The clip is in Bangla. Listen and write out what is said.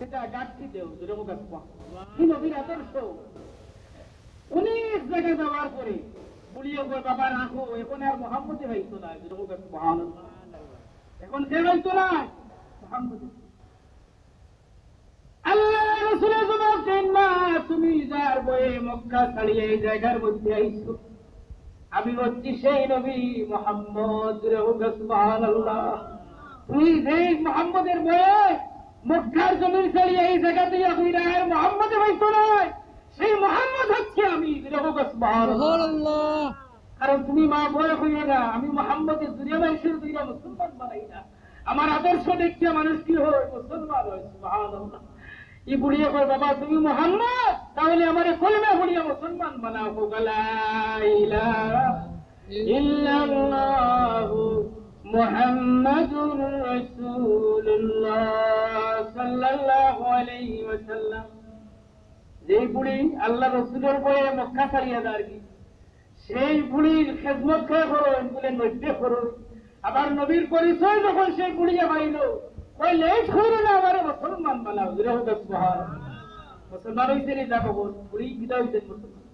সেটা গাঠি দেও যেরকম নবীর আদর্শ। অনেক জায়গায় যাওয়ার পরে বুড়িয়ে কই বাবা, রাখো, এখন আর মোহাম্মদে হইতো না। যেরকম এখন সে হইতো না। মোহাম্মদে। তুমি যার বয়ে মক্কা ছাড়িয়ে এই জায়গার মধ্যে আইছো। আমি হচ্ছি সেই নবী মোহাম্মদ তুই যে মোহাম্মদের বয়ে মক্কার জমির ছাড়িয়ে এই জায়গাতে হইরা আর মোহাম্মদে হইতো নয়। সেই মোহাম্মদ হচ্ছে আমি কারণ তুমি মা বয় হইয়া না আমি মোহাম্মদের দুনিয়া মানুষের দুইটা মুসলমান বানাই না। আমার আদর্শ দেখিয়া মানুষ কি হয়? মুসলমান হয় ই বুড়িয়ে কয় বাবা তুমি মোহাম্মদ? তাহলে আমার কলমে বুড়িয়া মুসলমান বানাও ইল্লাল্লাহু মুহাম্মাদুর আলাইহি যেই বুড়ি আল্লাহ রসুলের বয়ে মক্কা ছাড়িয়া দাঁড় সেই বুড়ির খেদমত খেয়ে করো বলে নৈতে করো আবার নবীর পরিচয় যখন সেই বুড়িয়া পাইল ওই লেট হইল না আমার মুসলমান বানাও মুসলমান হইতে যা দেখো বুড়ি বিদায় হইতেন মুসলমান।